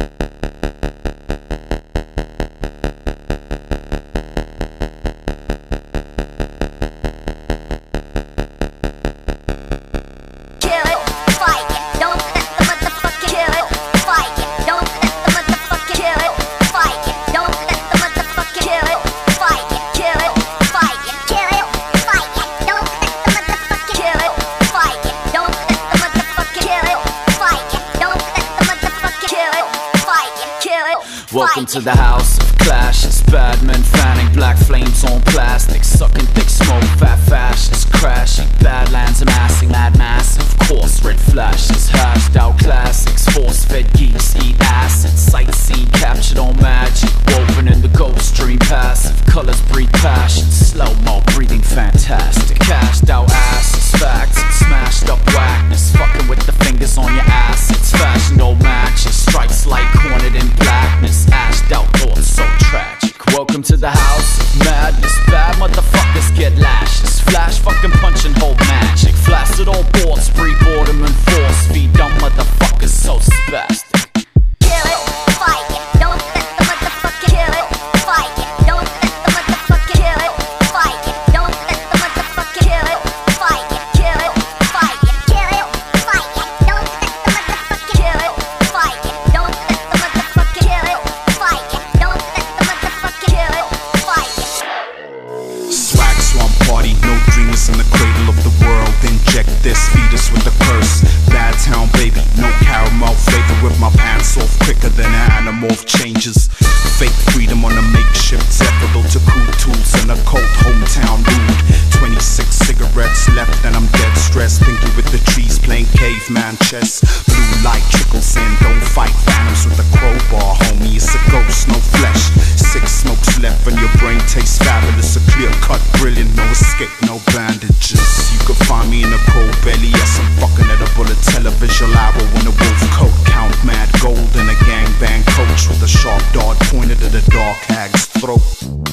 you. Welcome to the house of clashes. Bad men fanning black flames on plastic. Sucking thick smoke, fat fascists crashing. Badlands amassing mad mass. Of course, red flashes. Hashed out classics. Force fed geeks eat acid. Sightseeing captured on magic. Woven in the ghost dream passive. Colors breed passion. Slow mo breathing fantastic. Welcome to the house. Of than changes. Fake freedom on a makeshift zephyr to cool tools and a cold hometown dude. 26 cigarettes left and I'm dead stressed. Thinking with the trees playing caveman chess. Blue light trickles in, don't fight phantoms with a crowbar, homie. It's a ghost, no flesh. Six smokes left and your brain tastes fabulous. A clear cut, brilliant, no escape, no bandages. Hag's throat.